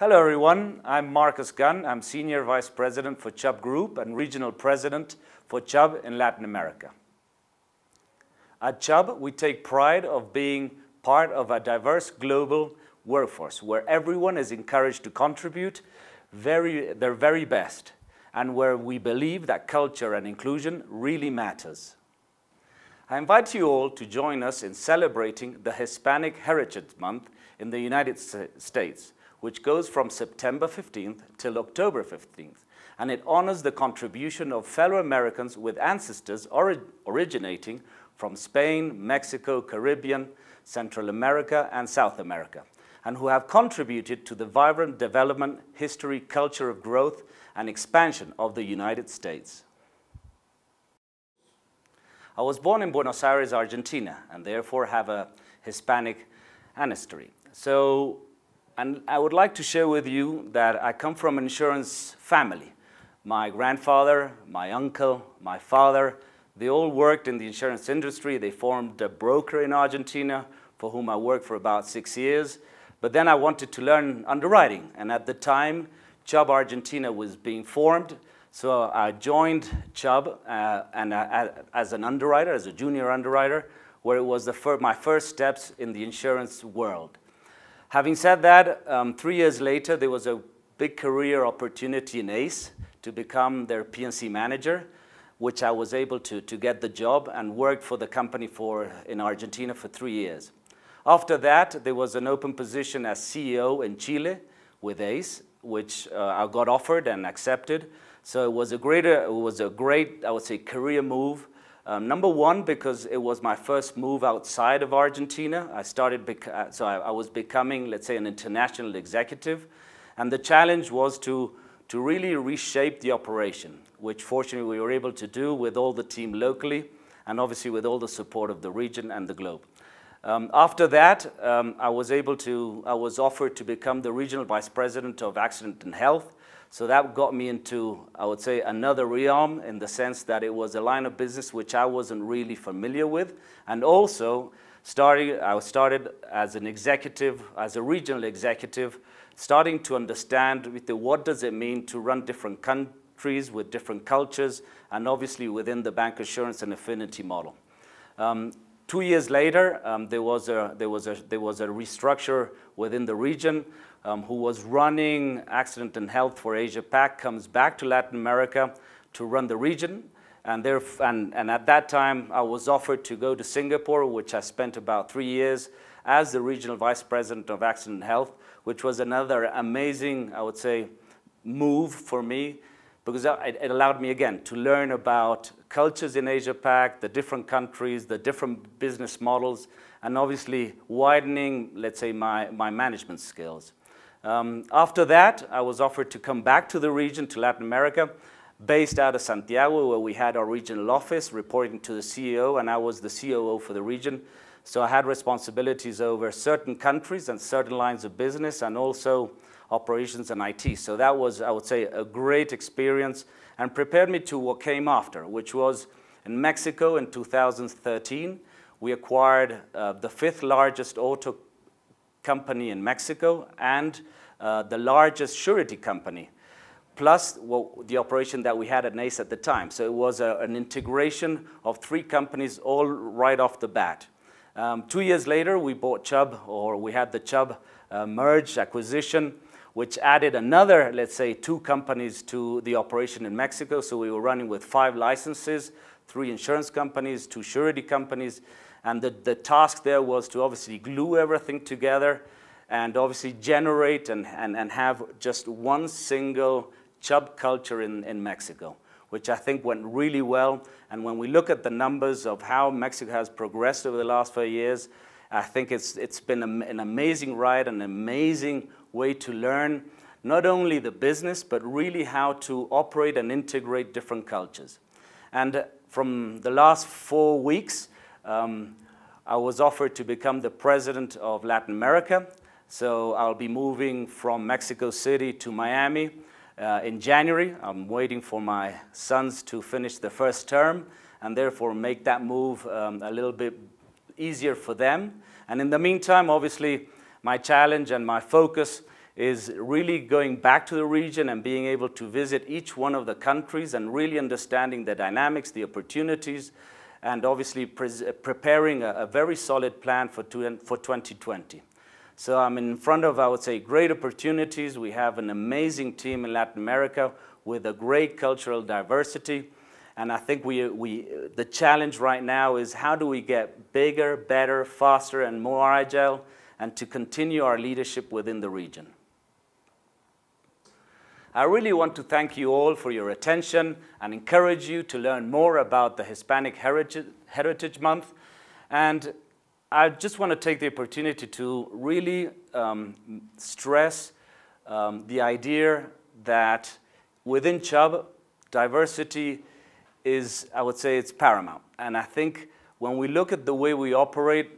Hello everyone, I'm Marcos Gunn. I'm Senior Vice President for Chubb Group and Regional President for Chubb in Latin America. At Chubb, we take pride of being part of a diverse global workforce where everyone is encouraged to contribute very, their very best and where we believe that culture and inclusion really matters. I invite you all to join us in celebrating the Hispanic Heritage Month in the United States, which goes from September 15th till October 15th, and it honors the contribution of fellow Americans with ancestors ori originating from Spain, Mexico, Caribbean, Central America, and South America, and who have contributed to the vibrant development, history, culture of growth, and expansion of the United States. I was born in Buenos Aires, Argentina, and therefore have a Hispanic ancestry. So, and I would like to share with you that I come from an insurance family. My grandfather, my uncle, my father, they all worked in the insurance industry. They formed a broker in Argentina for whom I worked for about six years. But then I wanted to learn underwriting. And at the time, Chubb Argentina was being formed. So I joined Chubb uh, and uh, as an underwriter, as a junior underwriter, where it was fir my first steps in the insurance world. Having said that, um, three years later, there was a big career opportunity in ACE to become their P&C manager, which I was able to, to get the job and worked for the company for, in Argentina for three years. After that, there was an open position as CEO in Chile with ACE, which uh, I got offered and accepted. So it was a great, it was a great, I would say, career move. Um, number one, because it was my first move outside of Argentina. I started, uh, so I, I, was becoming, let's say, an international executive. And the challenge was to, to really reshape the operation, which fortunately we were able to do with all the team locally and obviously with all the support of the region and the globe. Um, after that, um, I was able to, I was offered to become the regional vice president of accident and health. So that got me into, I would say, another realm in the sense that it was a line of business which I wasn't really familiar with. And also, starting, I started as an executive, as a regional executive, starting to understand the, what does it mean to run different countries with different cultures, and obviously within the bancassurance and affinity model. Um, two years later, um, there, was a, there, was a, there was a restructure within the region um, who was running accident and health for Asia Pac, comes back to Latin America to run the region. And, there, and, and at that time, I was offered to go to Singapore, which I spent about three years as the regional vice president of accident and health, which was another amazing, I would say, move for me because it allowed me again to learn about cultures in Asia Pac, the different countries, the different business models, and obviously widening, let's say, my, my management skills. Um, after that, I was offered to come back to the region, to Latin America, based out of Santiago, where we had our regional office, reporting to the CEO, and I was the COO for the region. So I had responsibilities over certain countries and certain lines of business, and also operations and IT. So that was, I would say, a great experience and prepared me to what came after, which was in Mexico in 2013. We acquired uh, the fifth largest auto company in Mexico and uh, the largest surety company, plus well, the operation that we had at NACE at the time. So it was a, an integration of three companies all right off the bat. Um, two years later, we bought Chubb, or we had the Chubb uh, merge acquisition, which added another, let's say, two companies to the operation in Mexico. So we were running with five licenses, three insurance companies, two surety companies, and the, the task there was to obviously glue everything together and obviously generate and, and, and have just one single Chubb culture in, in Mexico, which I think went really well. And when we look at the numbers of how Mexico has progressed over the last four years, I think it's, it's been an amazing ride, an amazing way to learn not only the business, but really how to operate and integrate different cultures. And from the last four weeks, um, I was offered to become the president of Latin America. So I'll be moving from Mexico City to Miami uh, in January. I'm waiting for my sons to finish the first term and therefore make that move um, a little bit easier for them. And in the meantime, obviously, my challenge and my focus is really going back to the region and being able to visit each one of the countries and really understanding the dynamics, the opportunities, and obviously pre preparing a, a, very solid plan for, two, for 2020. So I'm in front of, I would say, great opportunities. We have an amazing team in Latin America with a great cultural diversity. And I think we, we, the challenge right now is how do we get bigger, better, faster, and more agile, and to continue our leadership within the region. I really want to thank you all for your attention and encourage you to learn more about the Hispanic Heritage, Heritage Month. And I just want to take the opportunity to really um, stress um, the idea that within Chubb, diversity is, I would say, it's paramount. And I think when we look at the way we operate,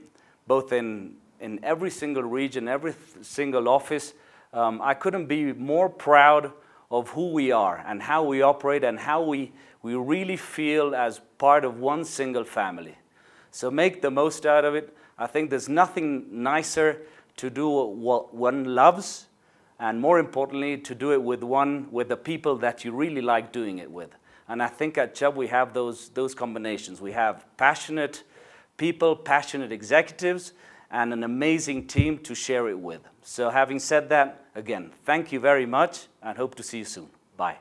both in, in every single region, every single office, um, I couldn't be more proud of who we are and how we operate and how we, we really feel as part of one single family. So make the most out of it. I think there's nothing nicer to do what one loves and more importantly, to do it with one, with the people that you really like doing it with. And I think at Chubb we have those, those combinations. We have passionate people, passionate executives, and an amazing team to share it with. So having said that, again, thank you very much and hope to see you soon. Bye.